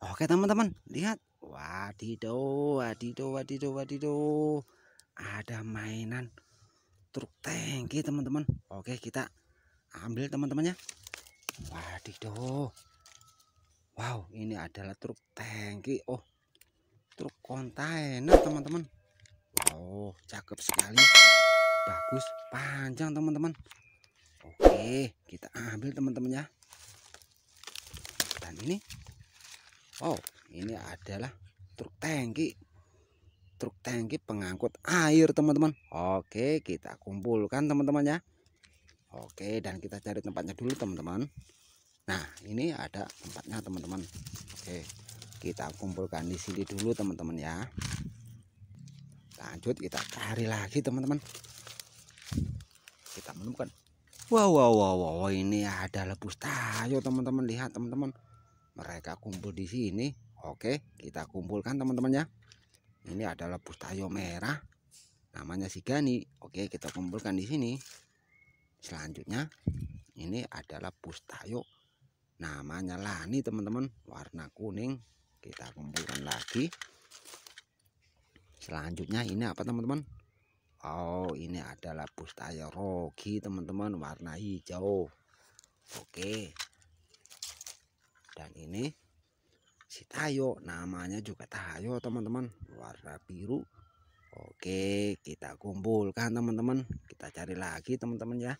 Oke teman-teman, lihat. Wadidaw, wadidaw, wadidaw, wadidaw. Ada mainan truk tangki teman-teman. Oke kita ambil teman-temannya. Wadidaw. Wow, ini adalah truk tangki. Oh, truk kontainer teman-teman. Wow, cakep sekali. Bagus, panjang teman-teman. Oke, kita ambil teman-temannya. Dan ini Oh, ini adalah truk tangki. Truk tangki pengangkut air, teman-teman. Oke, kita kumpulkan teman-teman ya. Oke, dan kita cari tempatnya dulu, teman-teman. Nah, ini ada tempatnya, teman-teman. Oke, kita kumpulkan di sini dulu, teman-teman ya. Lanjut kita cari lagi, teman-teman. Kita menemukan Wow, wow, wow, wow, ini adalah tayo teman-teman. Lihat, teman-teman mereka kumpul di sini. Oke kita kumpulkan teman-teman ya. Ini adalah bustayo merah namanya si Gani. Oke kita kumpulkan di sini. Selanjutnya ini adalah bustayo namanya Lani teman-teman. Warna kuning kita kumpulkan lagi. Selanjutnya ini apa teman-teman? Oh ini adalah bustayo Rogi teman-teman warna hijau. Oke dan ini si tayo namanya juga tayo teman-teman. Warna biru. Oke kita kumpulkan teman-teman. Kita cari lagi teman-teman ya.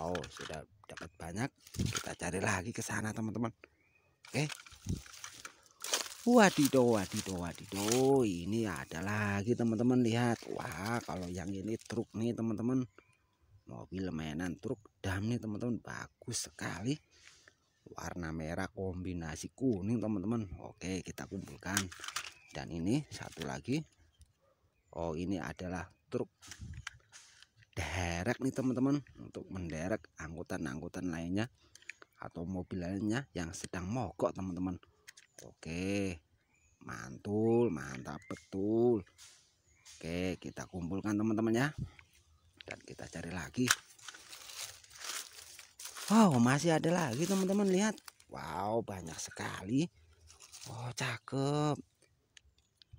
Oh sudah dapat banyak. Kita cari lagi ke sana teman-teman. Oke. Wadidaw wadidaw wadidaw. Ini ada lagi teman-teman. Lihat. Wah kalau yang ini truk nih teman-teman. Mobil mainan truk dam nih teman-teman. Bagus sekali warna merah kombinasi kuning teman-teman. Oke kita kumpulkan. Dan ini satu lagi. Oh ini adalah truk derek nih teman-teman. Untuk menderek angkutan-angkutan lainnya atau mobil lainnya yang sedang mogok teman-teman. Oke mantul mantap betul. Oke kita kumpulkan teman-teman ya. Dan kita cari lagi Wow, masih ada lagi teman-teman lihat. Wow, banyak sekali. Oh, cakep.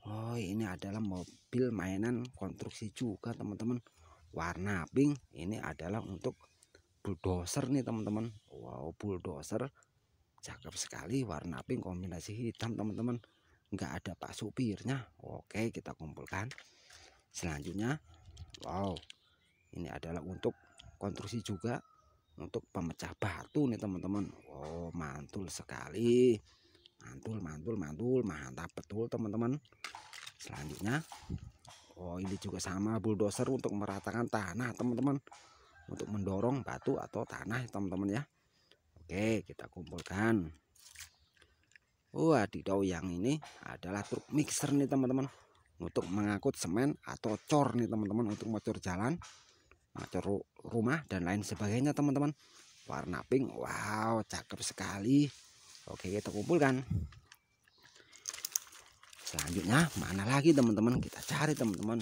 Oh, ini adalah mobil mainan konstruksi juga teman-teman. Warna pink. Ini adalah untuk bulldozer nih teman-teman. Wow, bulldozer. Cakep sekali warna pink kombinasi hitam teman-teman. Enggak ada pak supirnya. Oke, kita kumpulkan. Selanjutnya, wow. Ini adalah untuk konstruksi juga untuk pemecah batu nih teman-teman. Oh mantul sekali. Mantul mantul mantul. Mantap betul teman-teman. Selanjutnya Oh ini juga sama bulldozer untuk meratakan tanah teman-teman. Untuk mendorong batu atau tanah teman-teman ya. Oke kita kumpulkan. Wadidaw yang ini adalah truk mixer nih teman-teman. Untuk mengangkut semen atau cor nih teman-teman untuk motor jalan macam rumah dan lain sebagainya teman-teman. Warna pink wow cakep sekali. Oke kita kumpulkan. Selanjutnya mana lagi teman-teman? Kita cari teman-teman.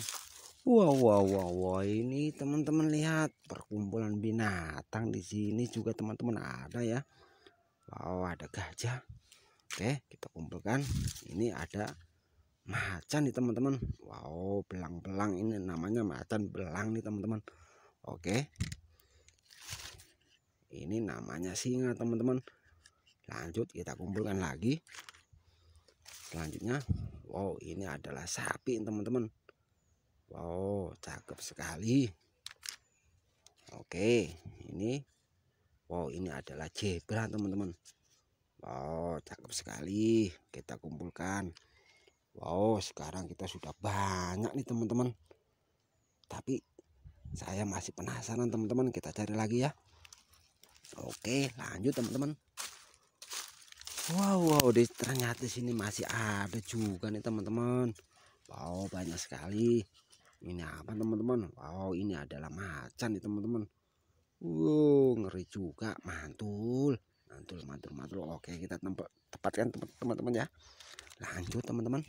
Wow wow wow wow ini teman-teman lihat. Perkumpulan binatang di sini juga teman-teman ada ya. Wow ada gajah. Oke kita kumpulkan. Ini ada macan nih teman-teman. Wow belang-belang ini namanya macan belang nih teman-teman Oke. Ini namanya singa, teman-teman. Lanjut kita kumpulkan lagi. Selanjutnya, wow, ini adalah sapi, teman-teman. Wow, cakep sekali. Oke, ini wow, ini adalah zebra, teman-teman. Wow, cakep sekali. Kita kumpulkan. Wow, sekarang kita sudah banyak nih, teman-teman. Tapi saya masih penasaran teman-teman. Kita cari lagi ya. Oke lanjut teman-teman. Wow wow di ternyata sini masih ada juga nih teman-teman. Wow banyak sekali. Ini apa teman-teman? Wow ini adalah macan nih teman-teman. Wow ngeri juga. Mantul. Mantul mantul mantul. Oke kita tempat tempatkan teman-teman ya. Lanjut teman-teman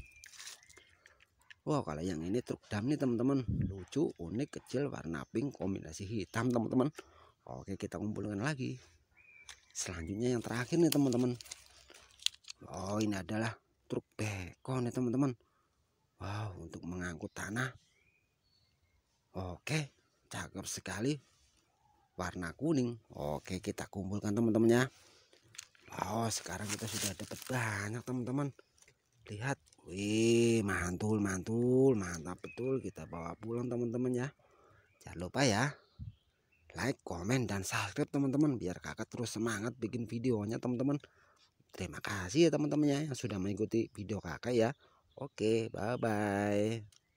Wow kalau yang ini truk dam nih teman-teman. Lucu unik kecil warna pink kombinasi hitam teman-teman. Oke kita kumpulkan lagi. Selanjutnya yang terakhir nih teman-teman. Oh ini adalah truk beko nih teman-teman. Wow untuk mengangkut tanah. Oke cakep sekali. Warna kuning. Oke kita kumpulkan teman-teman ya. Oh sekarang kita sudah dapat banyak teman-teman lihat. Wih mantul mantul. Mantap betul. Kita bawa pulang teman-teman ya. Jangan lupa ya. Like komen dan subscribe teman-teman biar kakak terus semangat bikin videonya teman-teman. Terima kasih ya teman-temannya yang sudah mengikuti video kakak ya. Oke, bye-bye.